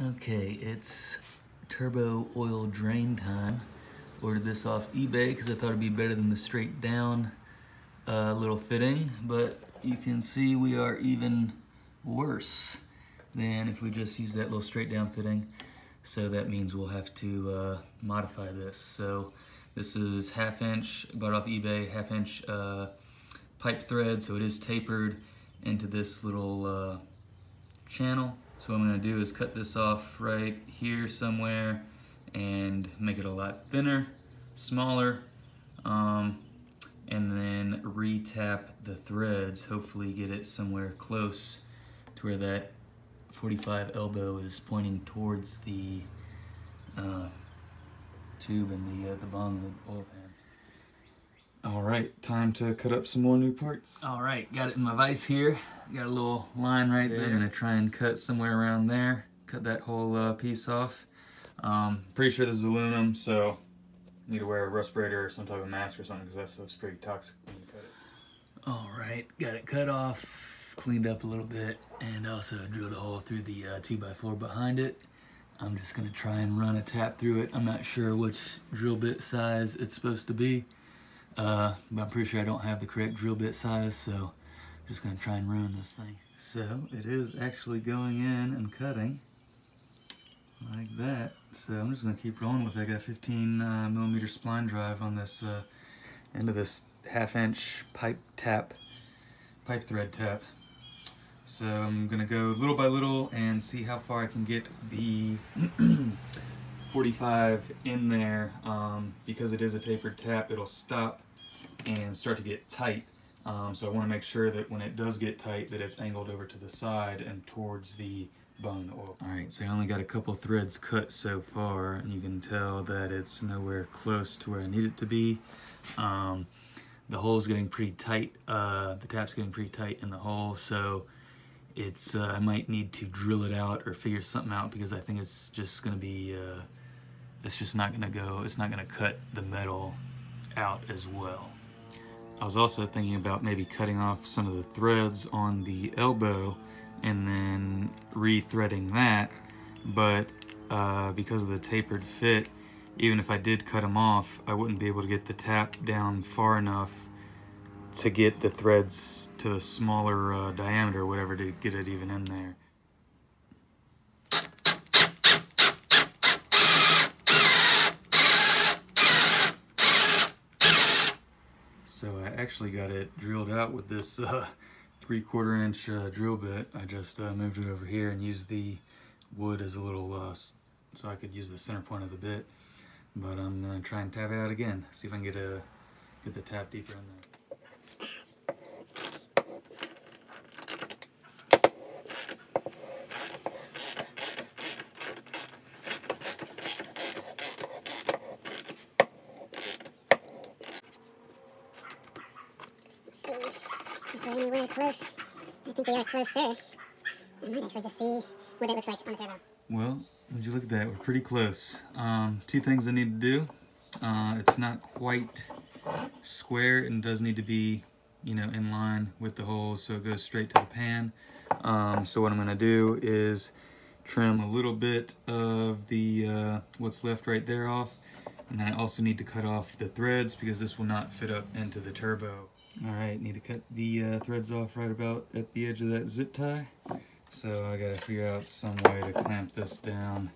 Okay, it's turbo oil drain time. Ordered this off eBay because I thought it'd be better than the straight down uh, little fitting, but you can see we are even worse than if we just use that little straight down fitting. So that means we'll have to uh, modify this. So this is half inch, bought off eBay, half inch uh, pipe thread, so it is tapered into this little uh, channel. So what I'm gonna do is cut this off right here somewhere and make it a lot thinner, smaller, um, and then re-tap the threads, hopefully get it somewhere close to where that 45 elbow is pointing towards the uh, tube and the, uh, the bung and the oil pan. All right, time to cut up some more new parts. All right, got it in my vise here. Got a little line right there. I'm gonna try and cut somewhere around there. Cut that whole uh, piece off. Um, pretty sure this is aluminum, so need to wear a respirator or some type of mask or something because that stuff's pretty toxic when you cut it. All right, got it cut off, cleaned up a little bit, and also drilled a hole through the uh, 2x4 behind it. I'm just gonna try and run a tap through it. I'm not sure which drill bit size it's supposed to be. Uh, but I'm pretty sure I don't have the correct drill bit size, so I'm just gonna try and ruin this thing. So it is actually going in and cutting like that. So I'm just gonna keep rolling with it. I got a 15 uh, millimeter spline drive on this uh, end of this half inch pipe tap, pipe thread tap. So I'm gonna go little by little and see how far I can get the 45 in there. Um, because it is a tapered tap, it'll stop and start to get tight. Um, so I want to make sure that when it does get tight that it's angled over to the side and towards the bung oil. Alright, so I only got a couple threads cut so far and you can tell that it's nowhere close to where I need it to be. Um, the hole's getting pretty tight, uh, the tap's getting pretty tight in the hole so it's uh, I might need to drill it out or figure something out because I think it's just gonna be uh, it's just not gonna go it's not gonna cut the metal out as well. I was also thinking about maybe cutting off some of the threads on the elbow and then re-threading that, but uh, because of the tapered fit, even if I did cut them off, I wouldn't be able to get the tap down far enough to get the threads to a smaller uh, diameter whatever to get it even in there. So I actually got it drilled out with this uh, three quarter inch uh, drill bit. I just uh, moved it over here and used the wood as a little, uh, so I could use the center point of the bit. But I'm gonna try and tap it out again, see if I can get a get the tap deeper in there. see if we're anywhere close. I think we are closer. I might actually just see what it looks like on the turbo. Well, would you look at that? We're pretty close. Um, two things I need to do. Uh, it's not quite square and does need to be, you know, in line with the holes so it goes straight to the pan. Um, so what I'm gonna do is trim a little bit of the uh, what's left right there off. And then I also need to cut off the threads because this will not fit up into the turbo. All right, need to cut the uh, threads off right about at the edge of that zip tie. So I gotta figure out some way to clamp this down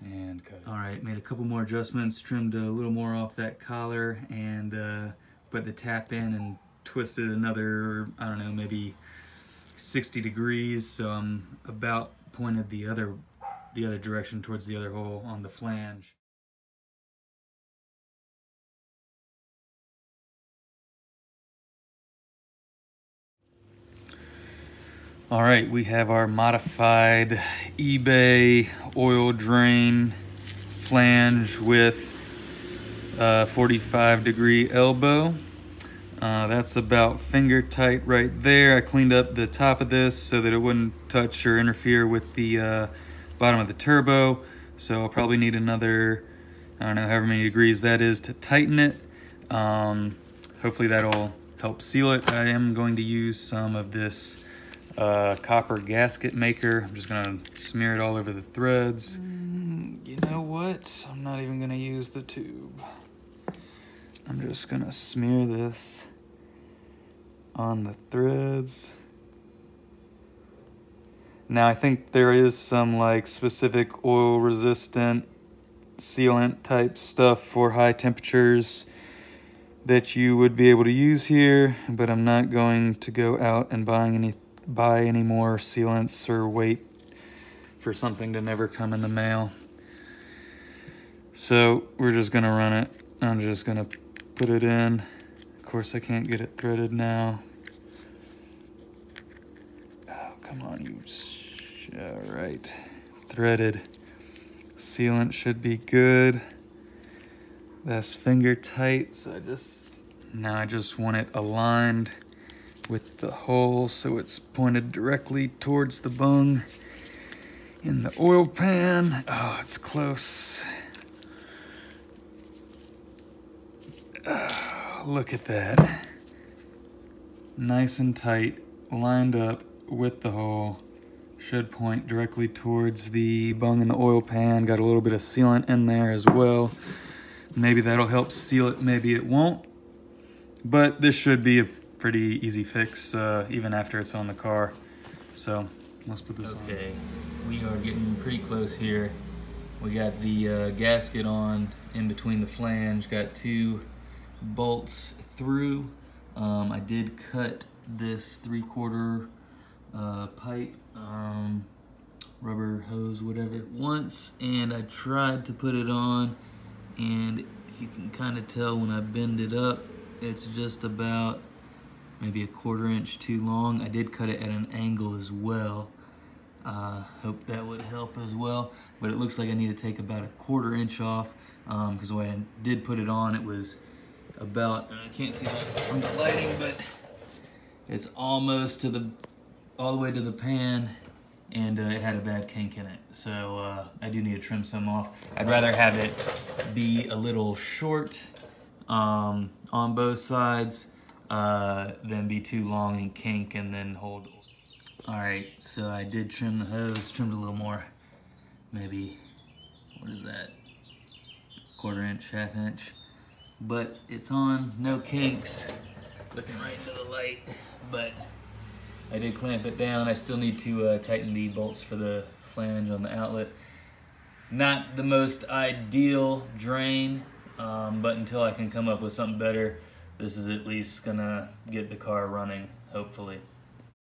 and cut it. All right, made a couple more adjustments, trimmed a little more off that collar and uh, put the tap in and twisted another, I don't know, maybe 60 degrees. So I'm about pointed the other, the other direction towards the other hole on the flange. All right, we have our modified eBay oil drain flange with uh, 45 degree elbow. Uh, that's about finger tight right there. I cleaned up the top of this so that it wouldn't touch or interfere with the uh, bottom of the turbo. So I'll probably need another, I don't know, however many degrees that is to tighten it. Um, hopefully that'll help seal it. I am going to use some of this uh, copper gasket maker. I'm just gonna smear it all over the threads. Mm, you know what? I'm not even gonna use the tube. I'm just gonna smear this on the threads. Now I think there is some like specific oil resistant sealant type stuff for high temperatures that you would be able to use here, but I'm not going to go out and buying any buy any more sealants or wait for something to never come in the mail. So we're just gonna run it. I'm just gonna put it in. Of course I can't get it threaded now. Oh, come on, you. All right, threaded. Sealant should be good. That's finger tight, so I just, now I just want it aligned with the hole so it's pointed directly towards the bung in the oil pan. Oh, it's close. Oh, look at that. Nice and tight, lined up with the hole. Should point directly towards the bung in the oil pan. Got a little bit of sealant in there as well. Maybe that'll help seal it, maybe it won't. But this should be a pretty easy fix uh, even after it's on the car. So let's put this okay. on. Okay, we are getting pretty close here. We got the uh, gasket on in between the flange, got two bolts through. Um, I did cut this three quarter uh, pipe, um, rubber hose, whatever, once, and I tried to put it on, and you can kind of tell when I bend it up, it's just about maybe a quarter inch too long. I did cut it at an angle as well. Uh, hope that would help as well. But it looks like I need to take about a quarter inch off because um, when I did put it on, it was about, I can't see that from the lighting, but it's almost to the, all the way to the pan and uh, it had a bad kink in it. So uh, I do need to trim some off. I'd rather have it be a little short um, on both sides uh, than be too long and kink and then hold. All right, so I did trim the hose, trimmed a little more, maybe, what is that? Quarter inch, half inch. But it's on, no kinks, looking right into the light, but I did clamp it down. I still need to uh, tighten the bolts for the flange on the outlet. Not the most ideal drain, um, but until I can come up with something better, this is at least gonna get the car running, hopefully.